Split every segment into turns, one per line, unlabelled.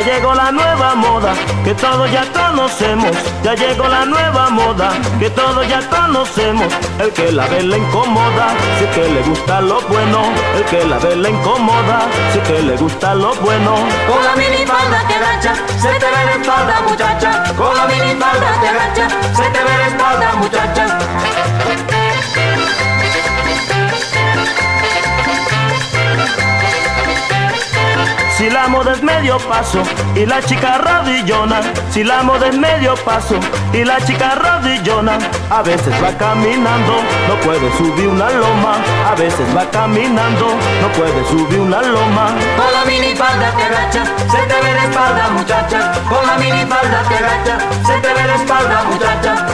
Ya llegó la nueva moda que todos ya conocemos. Ya llegó la nueva moda que todos ya conocemos. El que la ve le incomoda, si que le gusta lo bueno. El que la ve le incomoda, si que le gusta lo bueno.
Con la minifalda te agacha, se te ve la espalda muchacha. Con la minifalda te agacha, se te ve
Si la moda es medio paso y la chica rodillona, si la moda es medio paso y la chica rodillona, a veces va caminando, no puede subir una loma, a veces va caminando, no puede subir una loma.
Con la minifalda te agacha, se te ve la espalda muchacha. Con la minifalda te agacha, se te ve la espalda muchacha.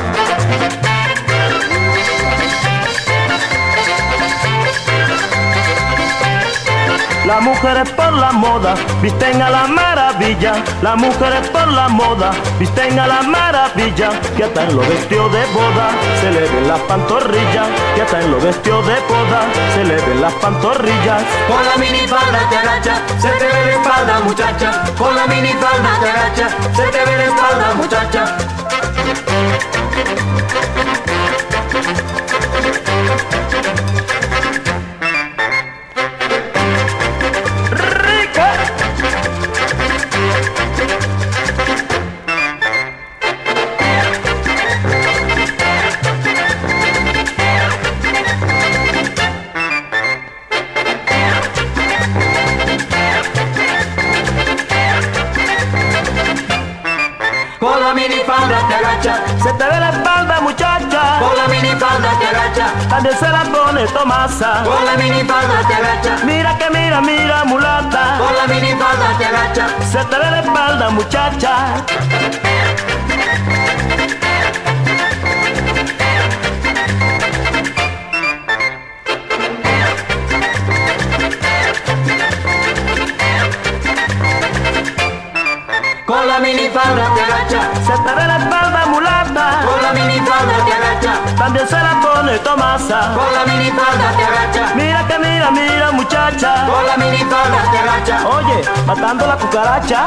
Las mujeres por la moda visten a la maravilla. Las mujeres por la moda visten a la maravilla. Que hasta en los vestidos de boda se le ven las pantorrillas. Que hasta en los vestidos de boda se le ven las pantorrillas.
Con la minifalda te agacha, se te ve la espalda muchacha. Con la minifalda te agacha, se te ve la espalda muchacha. Minifalda te agacha,
Se te ve la espalda, muchacha.
con la minifalda te agacha.
También se la pone Tomasa.
Con la minifalda te agacha,
Mira que mira, mira, mulata.
con la minifalda te agacha.
Se te ve la espalda, muchacha.
Minifalda te agacha,
Se te ve la espalda, mulata.
con la minifalda te agacha.
También se la pone Tomasa.
Con la minifalda te agacha,
Mira que mira, mira, muchacha.
con la minifalda te agacha.
Oye, matando la cucaracha.